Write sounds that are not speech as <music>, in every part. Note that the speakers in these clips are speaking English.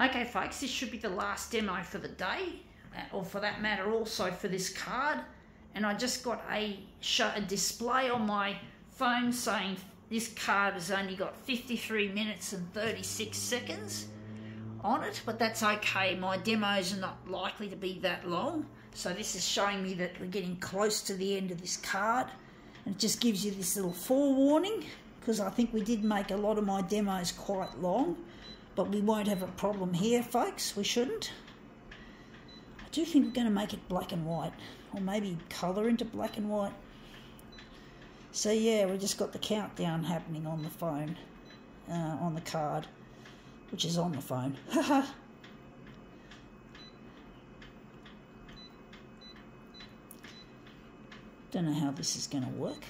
Okay, folks, this should be the last demo for the day, uh, or for that matter, also for this card. And I just got a, a display on my phone saying this card has only got 53 minutes and 36 seconds on it, but that's okay. My demos are not likely to be that long. So this is showing me that we're getting close to the end of this card. And it just gives you this little forewarning, because I think we did make a lot of my demos quite long. But we won't have a problem here, folks. We shouldn't. I do think we're going to make it black and white. Or maybe colour into black and white. So yeah, we just got the countdown happening on the phone. Uh, on the card. Which is on the phone. <laughs> Haha. Don't know how this is going to work.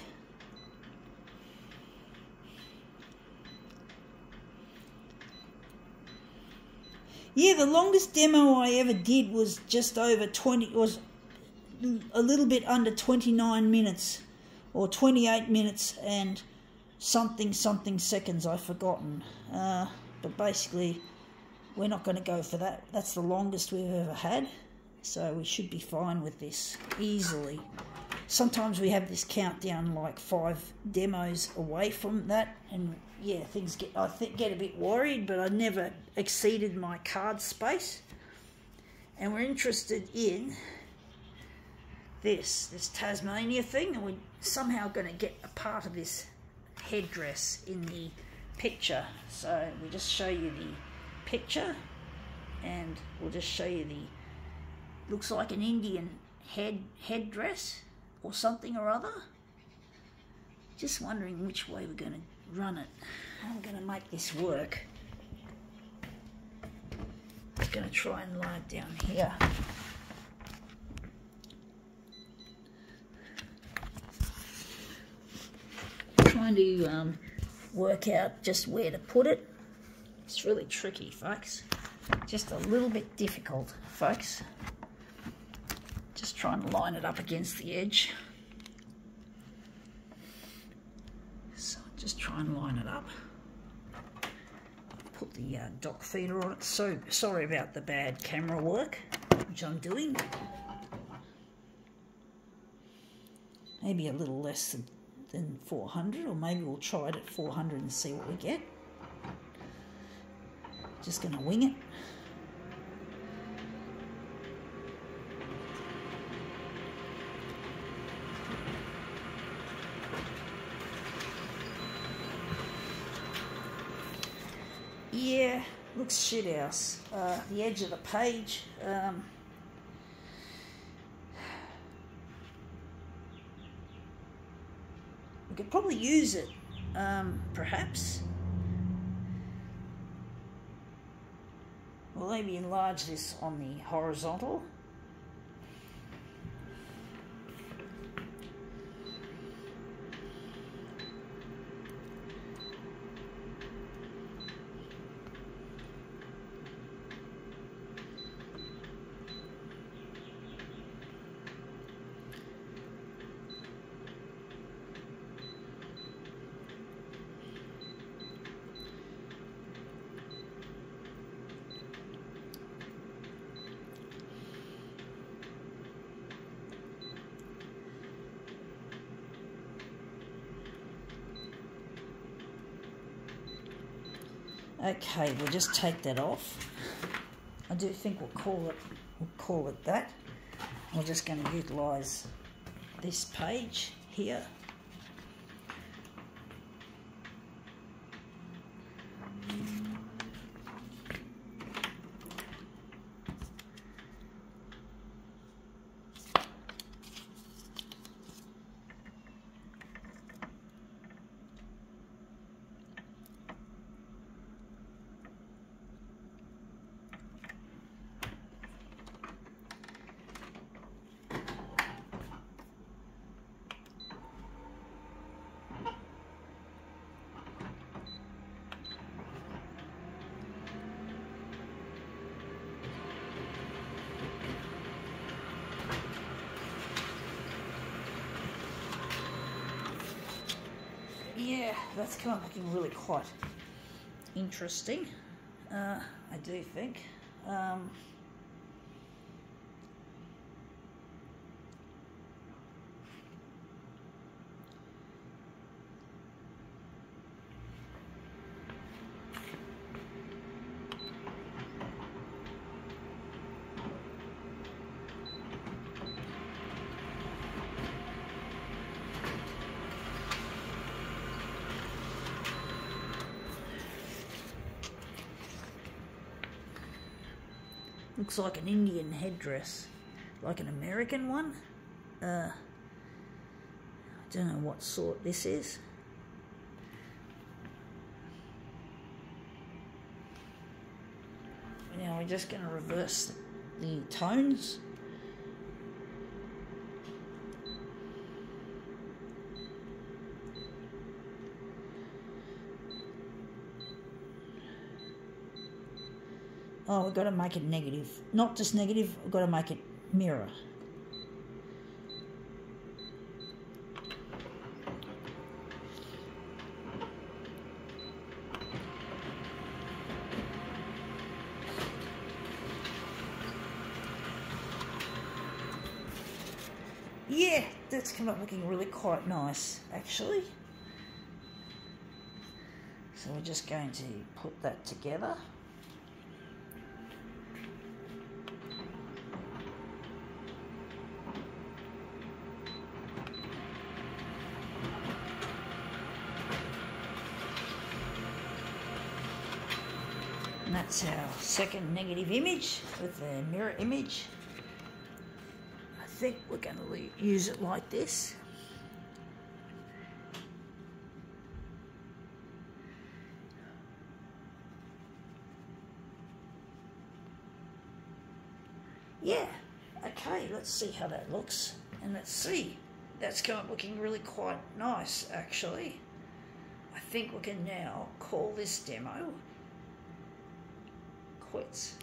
Yeah, the longest demo I ever did was just over 20, was a little bit under 29 minutes or 28 minutes and something something seconds I've forgotten. Uh, but basically, we're not going to go for that. That's the longest we've ever had. So we should be fine with this easily. Sometimes we have this countdown like five demos away from that and yeah, things get I think get a bit worried, but I never exceeded my card space. And we're interested in this, this Tasmania thing, and we're somehow going to get a part of this headdress in the picture. So we just show you the picture, and we'll just show you the looks like an Indian head headdress or something or other. Just wondering which way we're going to run it. I'm going to make this work. I'm going to try and lie down here. Trying to um, work out just where to put it. It's really tricky, folks. Just a little bit difficult, folks. Trying to line it up against the edge. So just try and line it up. Put the uh, doc feeder on it. So sorry about the bad camera work, which I'm doing. Maybe a little less than, than 400, or maybe we'll try it at 400 and see what we get. Just going to wing it. Yeah, looks shit house. Uh, the edge of the page. Um, we could probably use it, um, perhaps. We'll maybe enlarge this on the horizontal. Okay, we'll just take that off. I do think we'll call it we'll call it that. We're just going to utilise this page here yeah, that's kind of looking really quite interesting. Uh, I do think. Um, Looks like an Indian headdress, like an American one. Uh, I don't know what sort this is. Now we're just going to reverse the tones. Oh, we've got to make it negative. Not just negative, we've got to make it mirror. Yeah, that's come up looking really quite nice, actually. So we're just going to put that together. And that's our second negative image with the mirror image. I think we're going to use it like this. Yeah, okay, let's see how that looks. And let's see, that's come up looking really quite nice actually. I think we can now call this demo quits.